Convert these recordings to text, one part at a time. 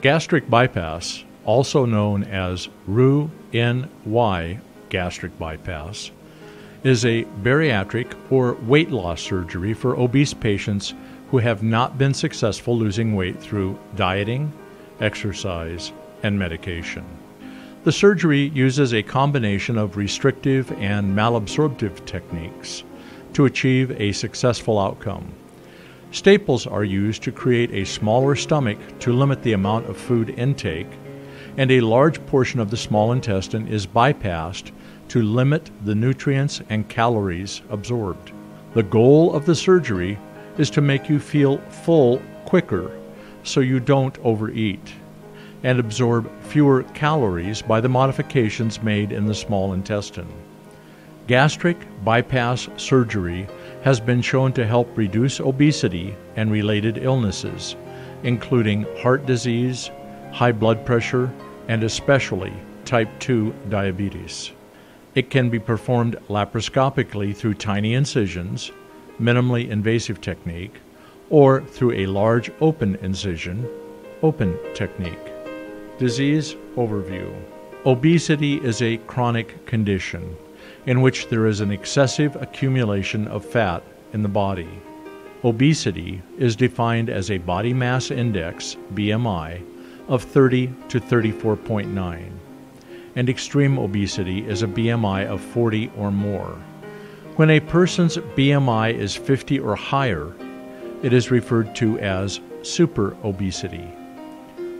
Gastric bypass, also known as Roux-en-Y gastric bypass, is a bariatric or weight loss surgery for obese patients who have not been successful losing weight through dieting, exercise, and medication. The surgery uses a combination of restrictive and malabsorptive techniques to achieve a successful outcome. Staples are used to create a smaller stomach to limit the amount of food intake, and a large portion of the small intestine is bypassed to limit the nutrients and calories absorbed. The goal of the surgery is to make you feel full quicker so you don't overeat and absorb fewer calories by the modifications made in the small intestine. Gastric bypass surgery has been shown to help reduce obesity and related illnesses, including heart disease, high blood pressure, and especially type 2 diabetes. It can be performed laparoscopically through tiny incisions, minimally invasive technique, or through a large open incision, open technique. Disease overview Obesity is a chronic condition in which there is an excessive accumulation of fat in the body. Obesity is defined as a body mass index, BMI, of 30 to 34.9, and extreme obesity is a BMI of 40 or more. When a person's BMI is 50 or higher, it is referred to as super obesity.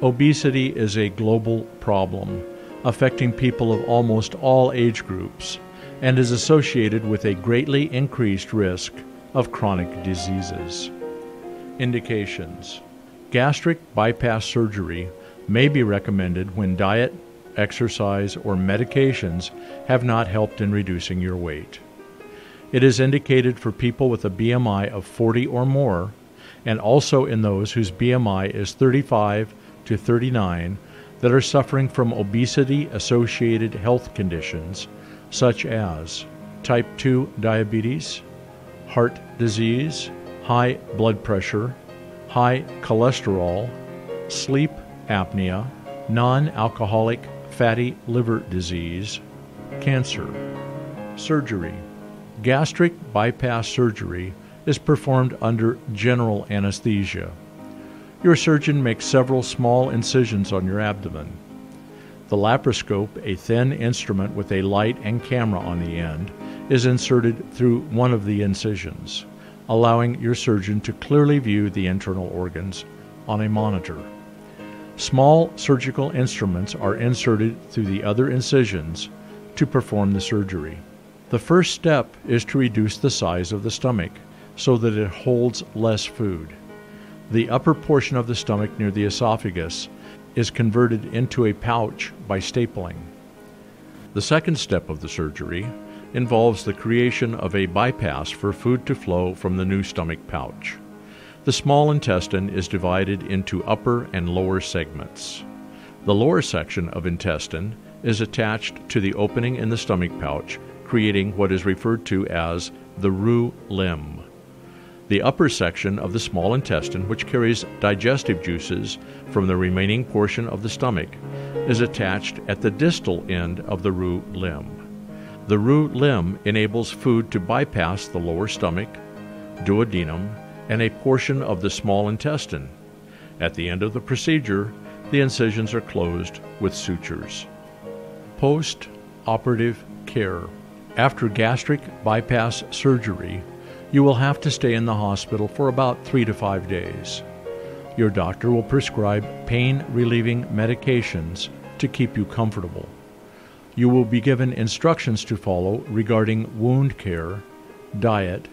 Obesity is a global problem affecting people of almost all age groups and is associated with a greatly increased risk of chronic diseases. Indications Gastric bypass surgery may be recommended when diet, exercise, or medications have not helped in reducing your weight. It is indicated for people with a BMI of 40 or more, and also in those whose BMI is 35 to 39 that are suffering from obesity associated health conditions such as type 2 diabetes, heart disease, high blood pressure, high cholesterol, sleep apnea, non alcoholic fatty liver disease, cancer. Surgery. Gastric bypass surgery is performed under general anesthesia. Your surgeon makes several small incisions on your abdomen. The laparoscope, a thin instrument with a light and camera on the end, is inserted through one of the incisions, allowing your surgeon to clearly view the internal organs on a monitor. Small surgical instruments are inserted through the other incisions to perform the surgery. The first step is to reduce the size of the stomach so that it holds less food the upper portion of the stomach near the esophagus is converted into a pouch by stapling. The second step of the surgery involves the creation of a bypass for food to flow from the new stomach pouch. The small intestine is divided into upper and lower segments. The lower section of intestine is attached to the opening in the stomach pouch, creating what is referred to as the roux limb. The upper section of the small intestine, which carries digestive juices from the remaining portion of the stomach, is attached at the distal end of the roux limb. The roux limb enables food to bypass the lower stomach, duodenum, and a portion of the small intestine. At the end of the procedure, the incisions are closed with sutures. Post operative care. After gastric bypass surgery, you will have to stay in the hospital for about three to five days. Your doctor will prescribe pain relieving medications to keep you comfortable. You will be given instructions to follow regarding wound care, diet,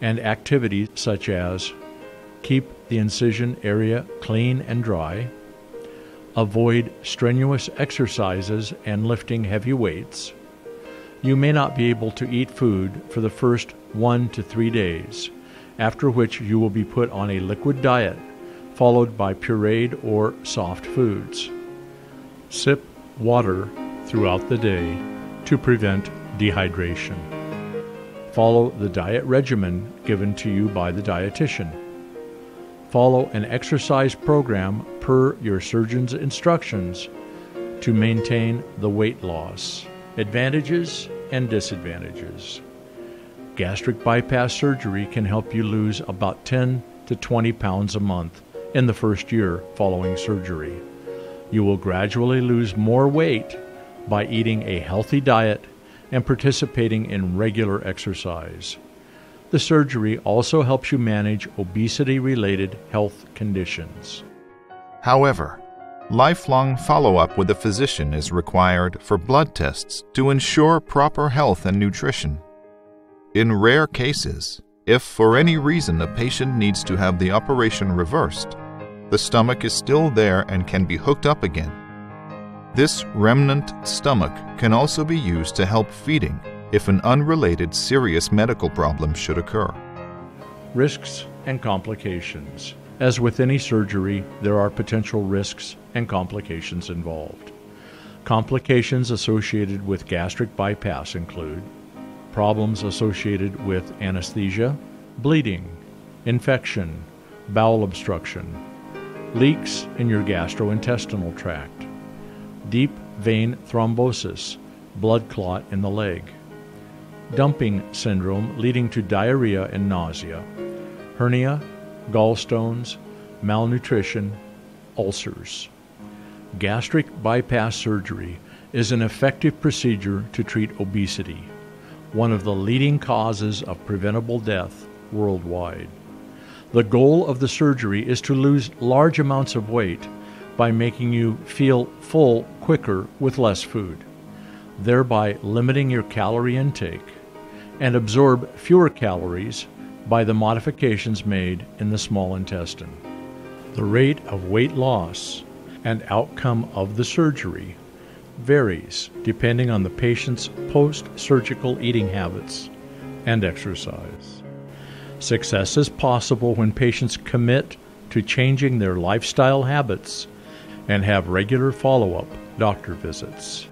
and activities such as keep the incision area clean and dry, avoid strenuous exercises and lifting heavy weights. You may not be able to eat food for the first one to three days, after which you will be put on a liquid diet, followed by pureed or soft foods. Sip water throughout the day to prevent dehydration. Follow the diet regimen given to you by the dietitian. Follow an exercise program per your surgeon's instructions to maintain the weight loss. Advantages and disadvantages. Gastric bypass surgery can help you lose about 10 to 20 pounds a month in the first year following surgery. You will gradually lose more weight by eating a healthy diet and participating in regular exercise. The surgery also helps you manage obesity related health conditions. However, lifelong follow up with a physician is required for blood tests to ensure proper health and nutrition. In rare cases, if for any reason a patient needs to have the operation reversed, the stomach is still there and can be hooked up again. This remnant stomach can also be used to help feeding if an unrelated serious medical problem should occur. Risks and complications. As with any surgery, there are potential risks and complications involved. Complications associated with gastric bypass include problems associated with anesthesia, bleeding, infection, bowel obstruction, leaks in your gastrointestinal tract, deep vein thrombosis, blood clot in the leg, dumping syndrome leading to diarrhea and nausea, hernia, gallstones, malnutrition, ulcers. Gastric bypass surgery is an effective procedure to treat obesity, one of the leading causes of preventable death worldwide. The goal of the surgery is to lose large amounts of weight by making you feel full quicker with less food, thereby limiting your calorie intake and absorb fewer calories by the modifications made in the small intestine. The rate of weight loss and outcome of the surgery varies depending on the patient's post surgical eating habits and exercise. Success is possible when patients commit to changing their lifestyle habits and have regular follow up doctor visits.